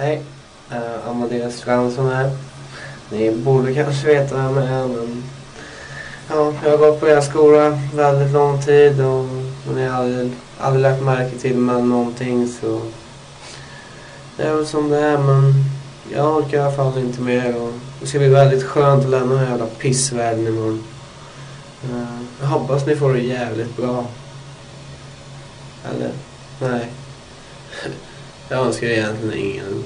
Hej, uh, Amadeus Fransson här. Ni borde kanske veta vem jag är men... Ja, jag har gått på er skola väldigt lång tid och ni har aldrig, aldrig lagt märke till mig någonting så... Det är väl som det är men jag orkar i alla fall inte mer och det ska bli väldigt skönt att lämna den här jävla pissvärlden imorgon. Uh, jag hoppas ni får det jävligt bra. Eller? Nej. Jag önskar egentligen ingen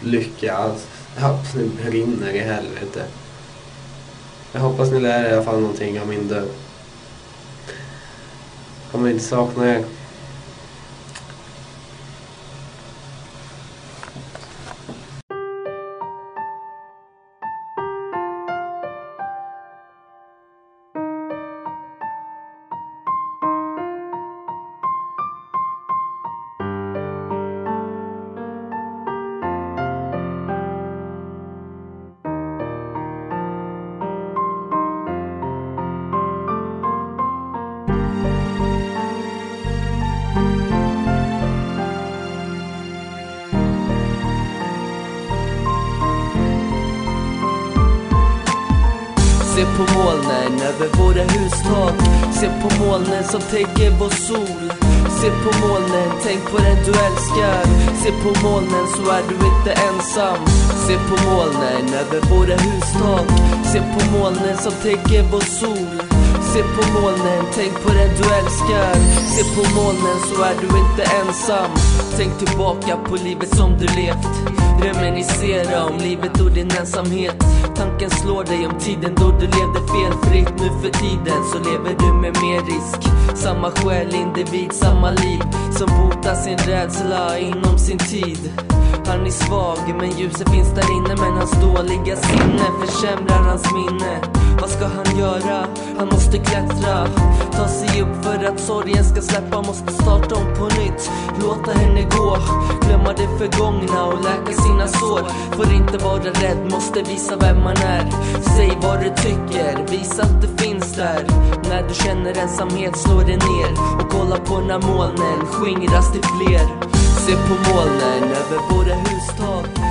lycka alls. Jag hoppas ni brinner i helvete. Jag hoppas ni lär er i alla fall någonting av min död. Kommer inte sakna er. Se på molnen över våra hustak. Se på molnen som täcker vår sol. Se på molnen, tänk på den du älskar. Se på molnen så är du inte ensam. Se på molnen över våra hustak. Se på molnen som täcker vår sol. Se på molnen, tänk på den du älskar. Se på molnen så är du inte ensam. Tänk tillbaka på livet som du levt. Reminiscera om livet och din ensamhet. Tanken slår dig om tiden då du levde felfritt. Nu för tiden så lever du med mer risk. Samma själ, individ, samma liv. Som botar sin rädsla inom sin tid. Han är svag men ljuset finns där inne. Men hans dåliga sinne försämrar hans minne han göra? Han måste klättra Ta sig upp för att sorgen ska släppa. Måste starta om på nytt Låta henne gå. Glömma det förgångna och läka sina sår. Får inte vara rädd, måste visa vem man är. Säg vad du tycker, visa att du finns där. När du känner ensamhet, slå dig ner. Och kolla på när molnen skingras till fler. Se på molnen över våra hustak.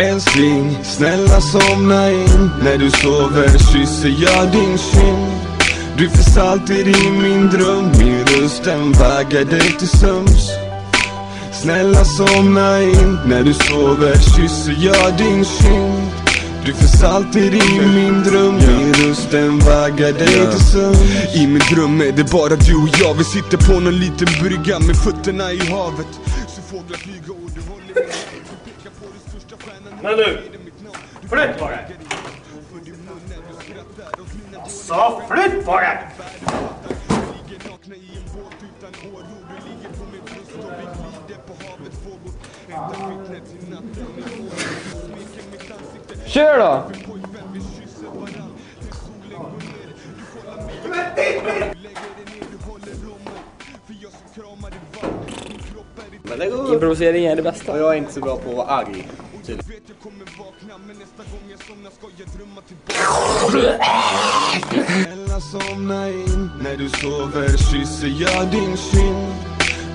Älskling, snälla somna in. När du sover kysser jag din kind. Du finns alltid i min dröm. Min röst den vaggar dig till sömns. Snälla somna in. När du sover kysser jag din kind. Du finns alltid i min dröm. Min röst den vaggar dig till sömns. I min dröm är det bara du och jag. Vi sitter på någon liten brygga med fötterna i havet. Så fåglar flyger Men du, flytt på dig! Sa flytt på dig! Kör då! Men det går. Improvisering är det bästa. Och jag är inte så bra på att vara arg. Snälla somna in. När du sover kysser jag din kind.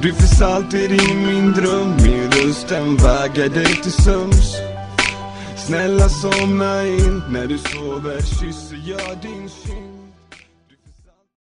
Du finns alltid i min dröm. Min röst den vaggar dig till sömns. Snälla somna in. När du sover kysser jag din kind